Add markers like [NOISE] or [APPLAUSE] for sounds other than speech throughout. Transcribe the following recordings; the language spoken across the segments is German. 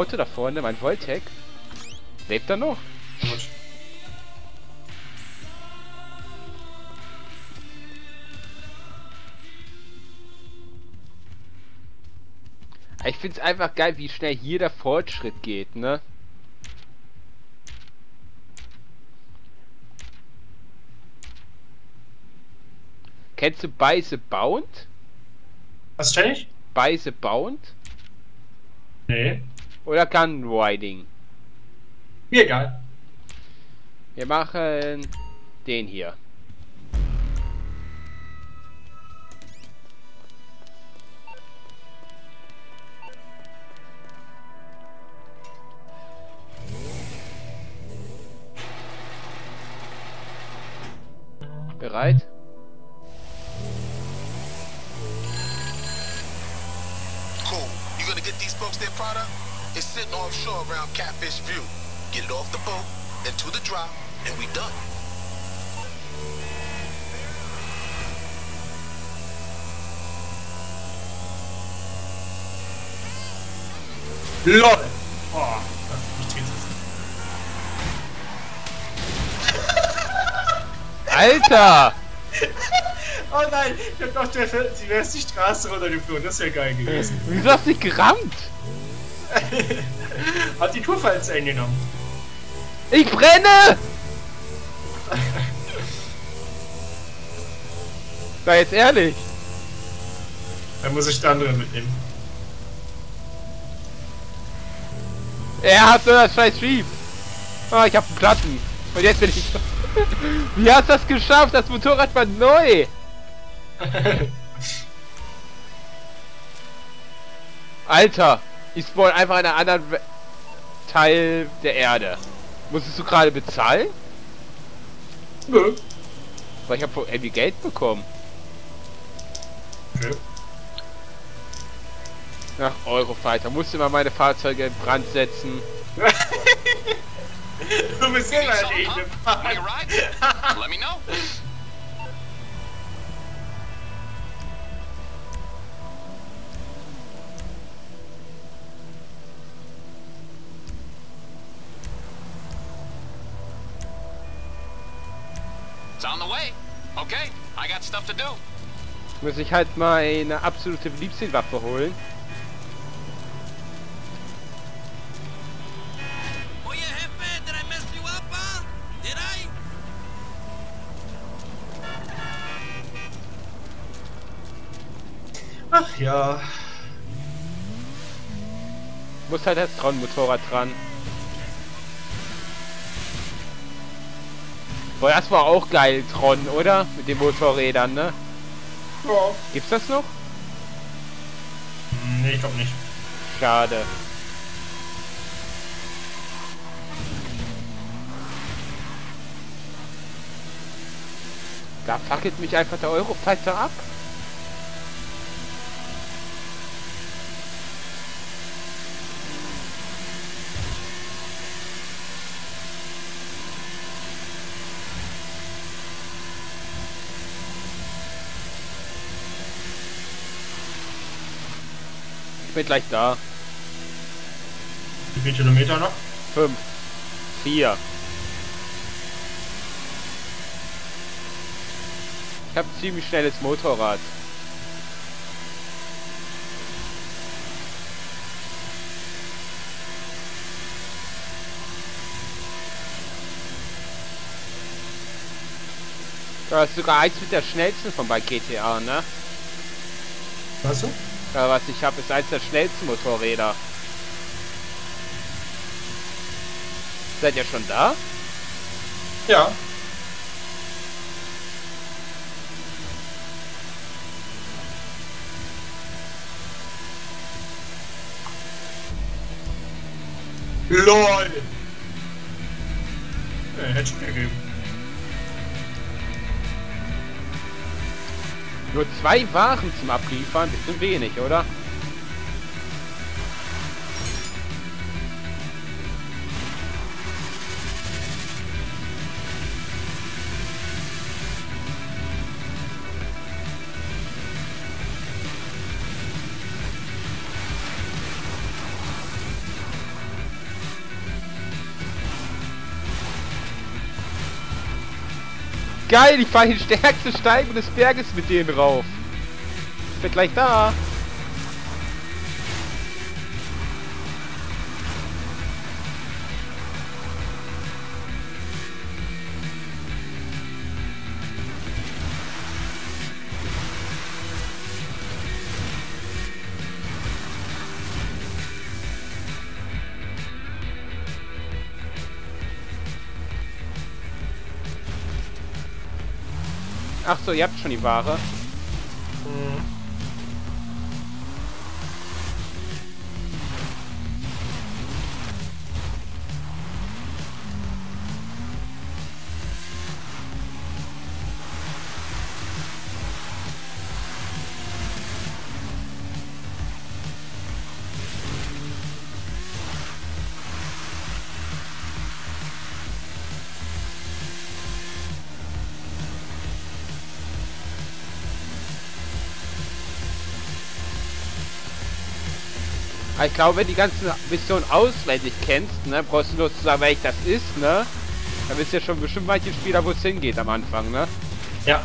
Auto da vorne, mein Voltec. Lebt er noch? Gut. Ich find's einfach geil, wie schnell hier der Fortschritt geht, ne? Kennst du By the Bound? Was stell ich? By the Bound? Nee. Oder Gun Riding? Mir egal. Wir machen den hier. Bereit? Cool. You gonna get these folks their product? It's sitting offshore around Catfish View. Get it off the boat, into the drop, and we done. LOL! Oh, das ist nicht Alter! Oh nein, ich hab doch, der, sie wäre die Straße runtergeflogen, das wäre geil gewesen. Wieso hast du dich gerammt? [LAUGHS] Hat die Kurve eingenommen. Ich brenne! Sei jetzt ehrlich. Dann muss ich den anderen mitnehmen. Er hat so das scheiß Schieb. Ah, ich hab einen Platten. Und jetzt bin ich... [LAUGHS] Wie hast du das geschafft? Das Motorrad war neu. [LAUGHS] Alter, ich spawn einfach in einem anderen We- Teil der Erde. Musstest du gerade bezahlen? Nö. Weil ich habe von Abby Geld bekommen. Nö. Ach, Eurofighter. Musste mal meine Fahrzeuge in Brand setzen. [LAUGHS] Du bist immer ride? Let me know. Muss ich halt mal eine absolute Lieblingswaffe holen. Ach ja. Muss halt das Tron-Motorrad dran. Boah, das war auch geil, Tron, oder? Mit den Motorrädern, ne? Ja. Gibt's das noch? Nee, ich glaub nicht. Schade. Da fackelt mich einfach der Eurofighter ab. Ich bin gleich da. Wie viele Kilometer noch? Fünf. Vier. Ich habe ziemlich schnelles Motorrad. Das ist sogar eins mit der schnellsten von bei GTA, ne? Was du? Ja, was ich habe, ist eins der schnellsten Motorräder. Seid ihr schon da? Ja. LOL! Ja, hätte schon ergeben. Nur zwei Waren zum Abliefern, bisschen wenig, oder? Geil, ich fahre den stärksten Steigung des Berges mit denen rauf. Ich bin gleich da. Ach so, ihr habt schon die Ware. Aber ich glaube, wenn du die ganzen Missionen auswendig kennst, ne, brauchst du nur zu sagen, welches das ist, ne? Dann wisst ihr schon bestimmt manche Spieler, wo es hingeht am Anfang, ne? Ja.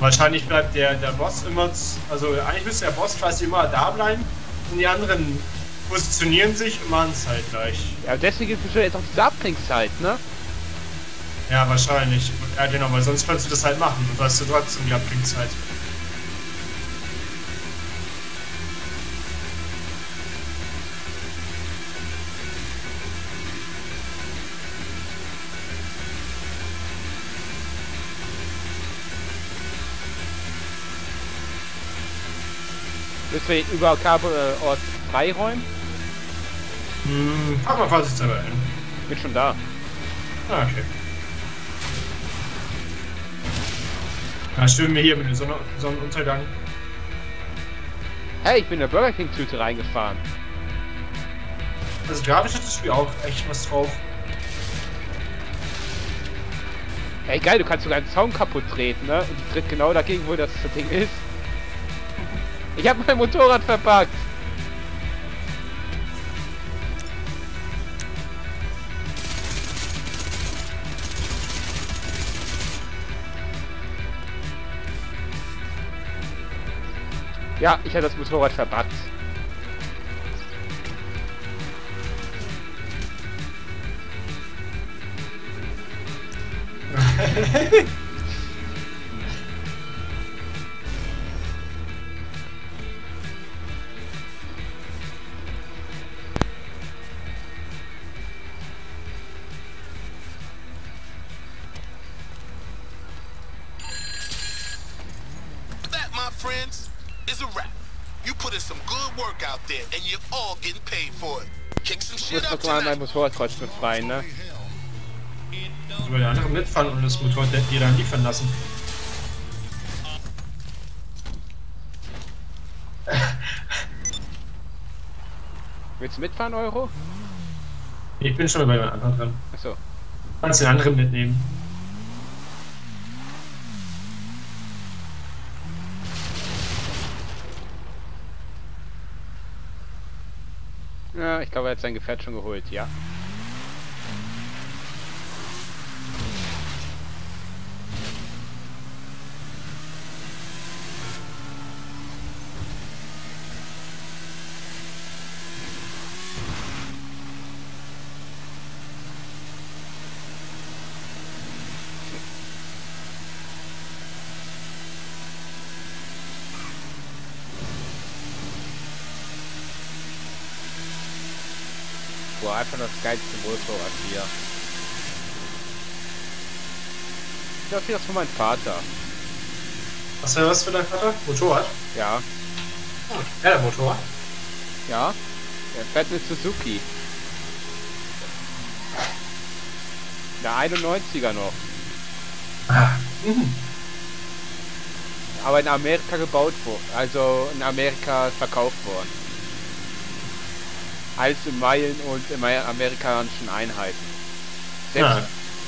Wahrscheinlich bleibt der, der Boss immer, also eigentlich müsste der Boss quasi immer da bleiben und die anderen positionieren sich und machen es halt gleich. Ja, deswegen ist bestimmt jetzt auch diese Abklingzeit, ne? Ja, wahrscheinlich. Ja, genau, weil sonst könntest du das halt machen und du hast du trotzdem die Abklingzeit. Müssen wir über Kabel äh, Ort freiräumen? Hm, pack mal vorsichtshalber hin. Bin schon da. Ah, okay. Da stehen wir hier mit dem Sonne Sonnenuntergang. Hey, ich bin in der Burger King Tüte reingefahren. Also grafisch hat das Spiel auch echt was drauf. Ey, geil, du kannst sogar einen Zaun kaputt treten, ne? Und tritt genau dagegen, wo das Ding ist. Ich hab mein Motorrad verpackt. Ja, ich habe das Motorrad verbuggt. [LAUGHS] is a wrap. You put in some good work out there, and you're all getting paid for it. Kick some Ich shit muss up doch mal mein tonight. Motorrad trotzdem befreien, ne? Über die anderen mitfahren und das Motorrad dir dann liefern lassen. Willst du mitfahren, Euro? Ich bin schon bei jemand anderen dran. Achso. Kannst den anderen mitnehmen. Ich glaube, er hat sein Gefährt schon geholt, ja. Boah, einfach das geilste Motorrad hier. Ich glaube, das von meinem Vater. Was wäre was für dein Vater? Motorrad? Ja, Ja, der Motorrad. ja. Der fährt eine Suzuki. Der 91er noch. Ah. Mhm. Aber in Amerika gebaut worden. Also in Amerika verkauft worden. Alles in Meilen und in Mei- amerikanischen Einheiten. Selbst, Ah.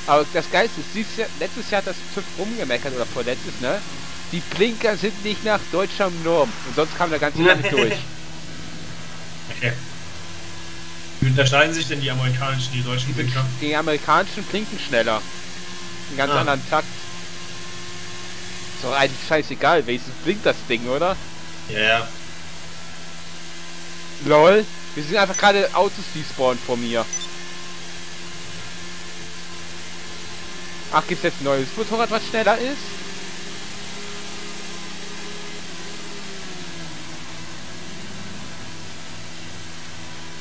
Aber das Geilste ist, dieses Jahr, letztes Jahr hat das TÜV rumgemeckert oder vorletztes, ne? Die Blinker sind nicht nach deutscher Norm. Und sonst kam der ganze Jahr [LAUGHS] nicht durch. Okay. Wie unterscheiden sich denn die amerikanischen, die deutschen Die, Blinker? die amerikanischen blinken schneller. Einen ganz Ah. anderen Takt. Ist doch eigentlich scheißegal, welches blinkt das Ding, oder? Ja, ja. LOL. Wir sind einfach gerade Autos despawned vor mir. Ach, gibt's jetzt ein neues Motorrad, was schneller ist?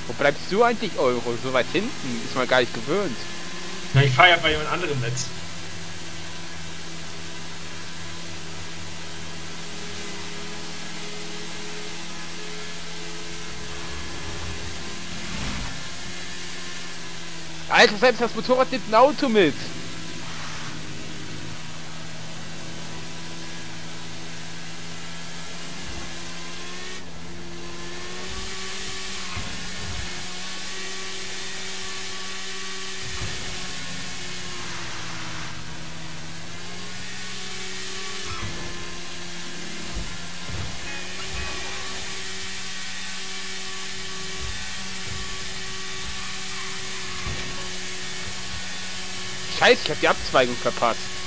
Wo bleibst du eigentlich, Euro? So weit hinten? Ist man gar nicht gewöhnt. Na, ich fahre ja bei jemand anderem mit. Alter, selbst das Motorrad nimmt ein Auto mit. Scheiße, ich hab die Abzweigung verpasst.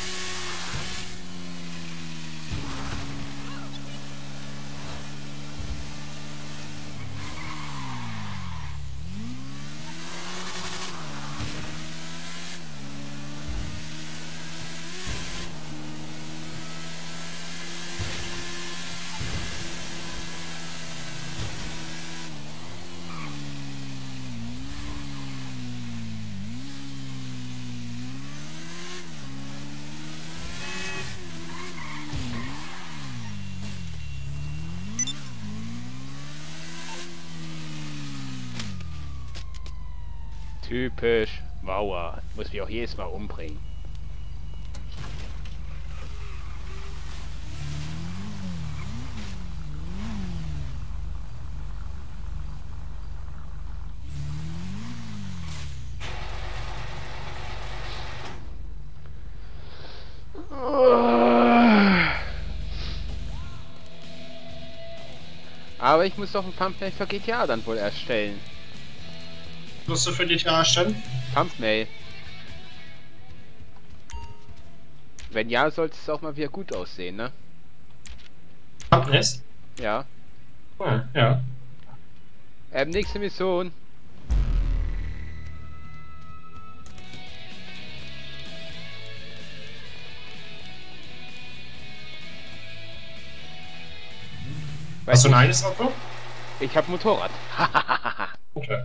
Typisch Mauer. Muss mich auch jedes Mal umbringen. Aber ich muss doch ein Thumbnail für GTA dann wohl erstellen. Musst du für dich erstellen? Thumbnail. Wenn ja, sollte es auch mal wieder gut aussehen, ne? Thumbnails? Ja. Ja. ja. Ähm, nächste Mission. Hast du ein eigenes Auto? Ich hab Motorrad. [LAUGHS] Okay.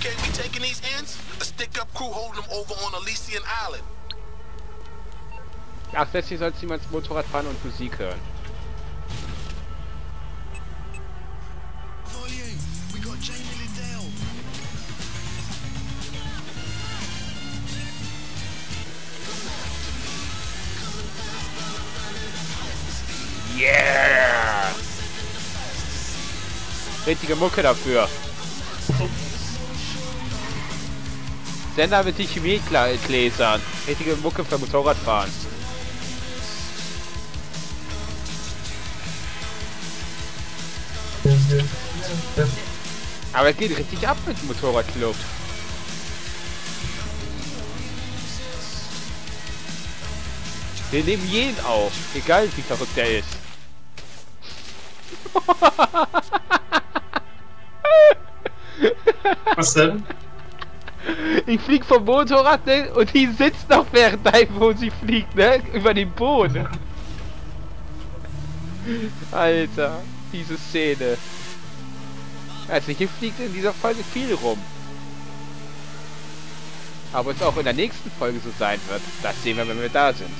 Okay, we taking these ends? A stick-up crew holding them over on Elysian Island. Ach, deswegen sollst du niemals Motorrad fahren und Musik hören. Yeah! Richtige Mucke dafür. Sender mit Chemiegläsern. Richtige Mucke für Motorradfahren. Aber es geht richtig ab mit dem Motorradclub. Wir nehmen jeden auf, egal wie verrückt er ist. Was denn? Ich flieg vom Motorrad ne, und die sitzt noch während wo sie fliegt, ne? Über den Boden. Alter, diese Szene. Also hier fliegt in dieser Folge viel rum. Aber es auch in der nächsten Folge so sein wird, das sehen wir, wenn wir da sind.